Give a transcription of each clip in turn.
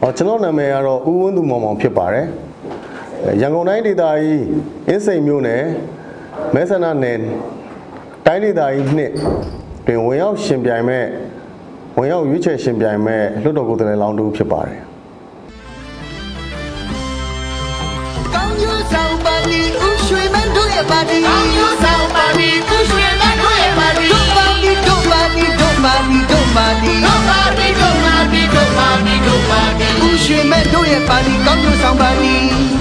ဟောကျွန်တော်နာမည်ကတော့ဦးဝင်းသူမောင်မောင်ဖြစ်ပါတယ်ရန်ကုန်တိုင်းဒေသကြီးအင်းစိန်မြို့နယ်မဲဆန္ဒနယ်တိုင်းဒေသကြီးနှစ်တွင်ဝင်ရောက်ရှင်ပြိုင်မဲ့ဝင်ရောက်ရွေးချယ်ရှင်ပြိုင်မဲ့လွှတ်တော်ကိုယ်စားလှယ်လောင်းတူဖြစ်ပါတယ်ကောင်းကျိုးဆောင်ပါတီဦးရွှေမန်းတို့ရဲ့ပါတီကောင်းကျိုးဆောင်ပါတီကုရွှေမတို့ရဲ့ပါတီတို့ပါတီတို့ပါတီတို့ပါတီ ရွှေမန်းတို့ရဲ့ပါတီကောင်းကျိုးဆောင်ပါတီ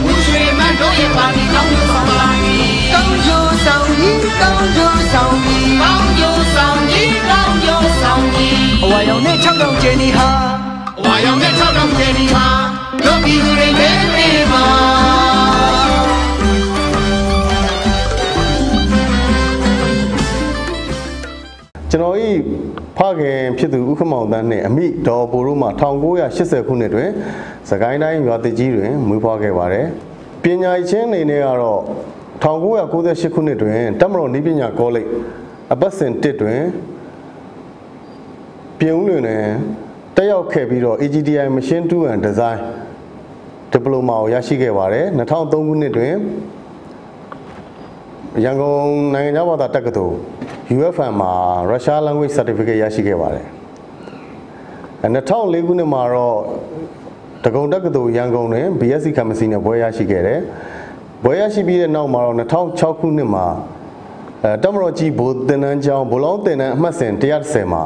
ကုရွှေမတို့ရဲ့ပါတီကောင်းကျိုးဆောင်ပါတီကောင်းကျိုးဆောင်ရင်ကောင်းကျိုးဆောင်ပြီးကောင်းကျိုးဆောင်ကြီးကောင်းကျိုးဆောင်ကြီးအဝါရောင်နဲ့6တောင်ကျင်းနေဟာဝါရောင်နဲ့၆တောင်ကျယ်ဒီမှာတို့ပြည်သူတွေနေနေ ဖခင်ဖြစ်သူဥက္ကမောင်တန်းနှင့်အမိဒေါ်ပိုတို့မှ1980ခုနှစ်တွင်စကိုင်းတိုင်းရွာတကြီးတွင်မွေးဖွားခဲ့ပါတယ်။ပညာရေးချင်းအနေနဲ့ကတော့1998ခုနှစ်တွင်တက်မတော်နည်းပညာကောလိပ်အပတ်စဉ်1တွင်ပြင်ဦးလွင်တွင်တက်ရောက်ခဲ့ပြီးတော့ AGTI Machine Tool and Design ဒီပလိုမာကိုရရှိခဲ့ပါတယ်2003ခုနှစ်တွင်ရန်ကုန်နိုင်ငံခြားဘာသာတက္ကသိုလ် UFM မှာ Russian Language Certificate ရရှိခဲ့ပါတယ်။အဲ2004ခုနှစ်မှာတော့တကုံတက္ကသိုလ်ရန်ကုန်တွင် BSc Chemistry နဲ့ဘွဲရရှိခဲ့တယ်။ဘွဲရရှိပြီးတဲ့နောက်မှာတော့2006ခုနှစ်မှာအဲတမတော်ကြီးဘိုတင်နန်းကျောင်းဘိုလောင်းတင်နန်းအမှတ်စဉ်130မှာ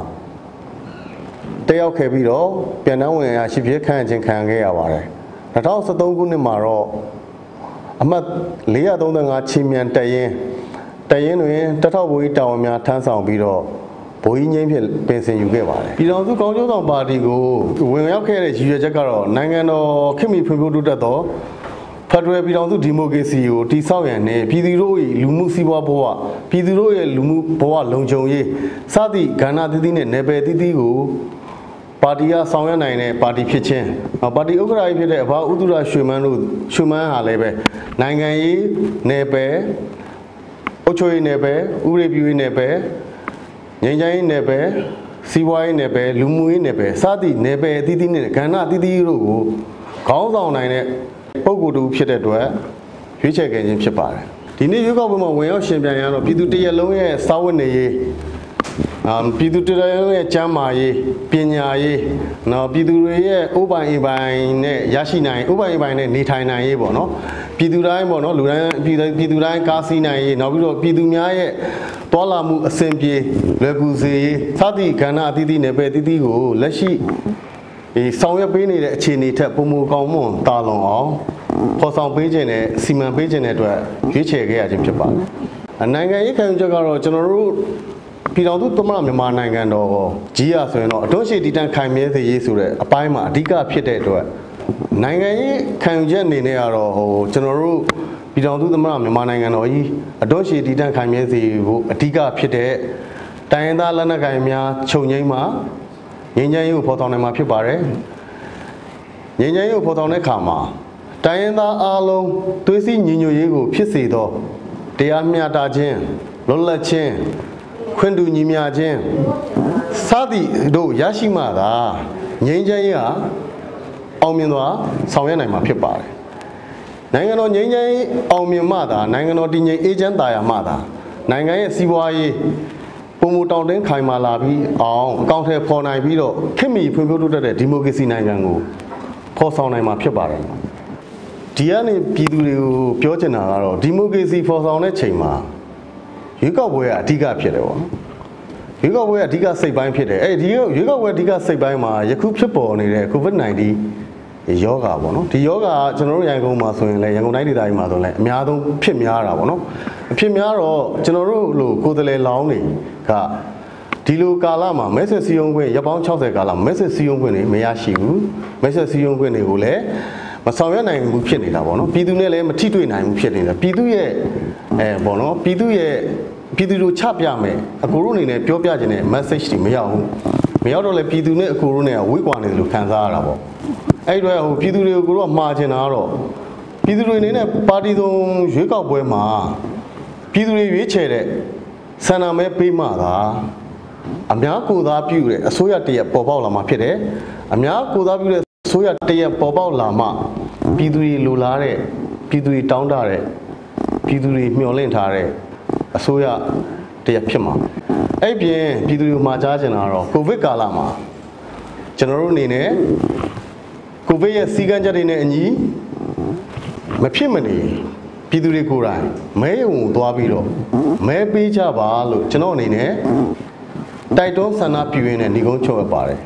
တက်ရောက်ခဲ့ပြီးတော့ပြန်နှံဝင်ရရှိဖြစ်ခန့်ခြင်းခံခဲ့ရပါတယ်။2013ခုနှစ်မှာတော့အမှတ်435ချင်းမြန်တက်ရင် တက်ရင်တွင်တထောက်ဘိုးကြီးတာဝန်များထမ်းဆောင်ပြီးတော့ဘိုးကြီးငိမ့်ဖြစ်ပင်စင်ယူခဲ့ပါတယ်ပြည်တော်စုကောင်းကျိုးဆောင်ပါတီကိုဝင်ရောက်ခဲ့တဲ့ရည်ရွယ်ချက်ကတော့နိုင်ငံတော်ခေတ်မီဖွံ့ဖြိုးတိုးတက်သောဖက်ဒရယ်ပြည်တော်စုဒီမိုကရေစီကိုတည်ဆောက်ရန်နဲ့ပြည်သူတို့၏လူမှုစီးပွားဘဝပြည်သူတို့ရဲ့လူမှုဘဝလုံခြုံရေးစသည့်ကဏ္ဍသီးသီးနဲ့နယ်ပယ်သီးသီးကိုပါတီကဆောင်ရွက်နိုင်တဲ့ပါတီဖြစ်ခြင်းဟောပါတီဥက္ကဋ္ဌကြီးဖြစ်တဲ့အဘဥဒ္ဒရာရွှေမန်းတို့ရွှေမန်းဟာလည်းပဲနိုင်ငံရေးနယ်ပယ်အု ပ်ချုပ်ရေးနယ်ပယ်ဥပဒေပြုရေးနယ်ပယ်ငြိမ်းချမ်းရေးနယ်ပယ်စီးပွားရေးနယ်ပယ်လူမှုရေးနယ်ပယ်စသည့်နယ်ပယ်အသီးသီးနဲ့ကဏ္ဍအသီးသီးတို့ကိုခေါင်းဆောင်နိုင်တဲ့ပုဂ္ဂိုလ်တူဖြစ်တဲ့အတွက်ရွေးချယ်ခဲ့ခြင်းဖြစ်ပါတယ်ဒီနေ့ရွေးကောက်ပွဲမှာဝင်ရောက်ရှင်ပြိုင်ရတော့ပြည်သူတရက်လုံးရဲ့စာဝတ်နေရေးအာ ပြည်သူတရရဲ့ကျမ်းမာရေးပညာရေးနော်ပြည်သူတွေရဲ့ဥပိုင်အပိုင်နဲ့ရရှိနိုင်ဥပိုင်အပိုင်နဲ့နေထိုင်နိုင်ရေးပေါ့နော်ပြည်သူတိုင်းပေါ့နော်လူတိုင်းပြည်သူပြည်သူတိုင်းကားစီးနိုင်ရေးနောက်ပြီးတော့ပြည်သူများရဲ့တွာလာမှုအစဉ်ပြေလွယ်ကူစေရေးစသည့်ကဏ္ဍအသီးသီးနယ်ပယ်အသီးသီးကိုလက်ရှိဒီဆောင်ရွက်ပေးနေတဲ့အခြေအနေထက်ပုံမကောင်းမွန်တာလွန်အောင်ဖော်ဆောင်ပေးခြင်းနဲ့စီမံပေးခြင်းတဲ့အတွက်ရွေးချယ်ခဲ့ရခြင်းဖြစ်ပါတယ်အနိုင်ငံရေးခံယူချက်ကတော့ကျွန်တော်တို့ ပြည်တော်သူသမ္မတမြန်မာနိုင်ငံတော်ကြီးရဆိုရင်တော့အတွန်းရှိတည်တံ့ခိုင်မြဲစေရေးဆိုတဲ့အပိုင်းမှာအဓိကဖြစ်တဲ့အတွက်နိုင်ငံရေးခံယူချက်အနေနဲ့ကတော့ဟိုကျွန်တော်တို့ပြည်တော်သူသမ္မတမြန်မာနိုင်ငံတော်ကြီးအတွန်းရှိတည်တံ့ခိုင်မြဲစေဖို့အဓိကဖြစ်တဲ့တိုင်းရင်းသားလက်နက်ကိုင်များခြုံငိမ့်မှာငြိမ်းချမ်းရေးကိုဖော်ဆောင်နိုင်မှာဖြစ်ပါတယ်ငြိမ်းချမ်းရေးကိုဖော်ဆောင်တဲ့အခါမှာတိုင်းရင်းသားအားလုံးသွေးစည်းညီညွတ်ရေးကိုဖြစ်စေသောတရားမျှတခြင်းလွတ်လပ်ခြင်း ခွင့်တူညီမျှခြင်းစသည်တို့ရရှိမှသာငြိမ်းချမ်းရေးဟာအောင်မြင်စွာဆောင်ရွက်နိုင်မှာဖြစ်ပါတယ်။နိုင်ငံတော်ငြိမ်းချမ်းရေးအောင်မြင်မှသာနိုင်ငံတော်တည်ငြိမ်အေးချမ်းသာယာမှသာနိုင်ငံရဲ့စီးပွားရေးပုံမူတောင်တင်းခိုင်မာလာပြီးအောင်အကောင့်ထဲပေါ်နိုင်ပြီးတော့ခင်မီဖွံ့ဖြိုးတိုးတက်တဲ့ဒီမိုကရေစီနိုင်ငံကိုဖော်ဆောင်နိုင်မှာဖြစ်ပါတယ်။ဒီကနေပြည်သူတွေကိုပြောချင်တာကတော့ဒီမိုကရေစီဖော်ဆောင်တဲ့ချိန်မှာ ရွေးကောက်ပွဲကအဓိကဖြစ်တယ်ပေါ့နော်ရွေးကောက်ပွဲကအဓိကစိတ်ပိုင်းဖြစ်တယ်အဲ့ဒီရွေးကောက်ပွဲအဓိကစိတ်ပိုင်းမှာယခုဖြစ်ပေါ်နေတဲ့ COVID-19 ယောဂါပေါ့နော်ဒီယောဂါကကျွန်တော်တို့ရန်ကုန်မှာဆိုရင်လည်းရန်ကုန်တိုင်းဒေသကြီးမှာဆိုရင်လည်းအများဆုံးဖြစ်များတာပေါ့နော်အဖြစ်များတော့ကျွန်တော်တို့လိုကိုယ်တလေလောင်းတွေကဒီလိုကာလမှာ message စီယုံခွင့်ရပောင်း60ကာလ message စီယုံခွင့်တွေမရရှိဘူး message စီယုံခွင့်တွေကိုလည်းမဆောင်ရွက်နိုင်ဘူးဖြစ်နေတာပေါ့နော်ပြည်သူနဲ့လည်းမထိတွေ့နိုင်ဘူးဖြစ်နေတာပြည်သူရဲ့အဲပေါ့နော်ပြည်သူရဲ့ ပြည်သူတို့ချပြမယ်အကိုတို့အနေနဲ့ပြောပြခြင်းတဲ့ message တွေမရောက်ဘူးမရောက်တော့လေပြည်သူနဲ့အကိုတို့နဲ့ဝေးကွာနေတယ်လို့ခံစားရတာပေါ့အဲ့ဒီတော့ဟိုပြည်သူတွေကိုကိုတို့ကမှားချင်တာကတော့ပြည်သူတွေအနေနဲ့ပါတီစုံရွေးကောက်ပွဲမှာပြည်သူတွေရွေးချယ်တဲ့ဆန္ဒမဲပေးမှသာအများကိုယ်သားပြုတဲ့အစိုးရတရက်ပေါ်ပေါက်လာမှာဖြစ်တယ်အများကိုယ်သားပြုတဲ့စိုးရတရက်ပေါ်ပေါက်လာမှပြည်သူတွေလိုလားတဲ့ပြည်သူတွေတောင်းတတဲ့ပြည်သူတွေမျှော်လင့်ထားတဲ့ အစိုးရတရက်ဖြစ်မှာအဲ့ပြင်ပြည်သူတွေမှာကြားချင်တာကတော့ကိုဗစ်ကာလမှာကျွန်တော်တို့အနေနဲ့ကိုဗစ်ရဲ့စီကံချက်တွေနဲ့အညီမဖြစ်မနေပြည်သူတွေကိုယ်တိုင်မဲရုံကိုသွားပြီးတော့မဲပေးကြပါလို့ကျွန်တော်အနေနဲ့တိုက်တွန်းဆန္ဒပြုရင်းနဲ့ညီကုန်းချုပ်ရပါတယ်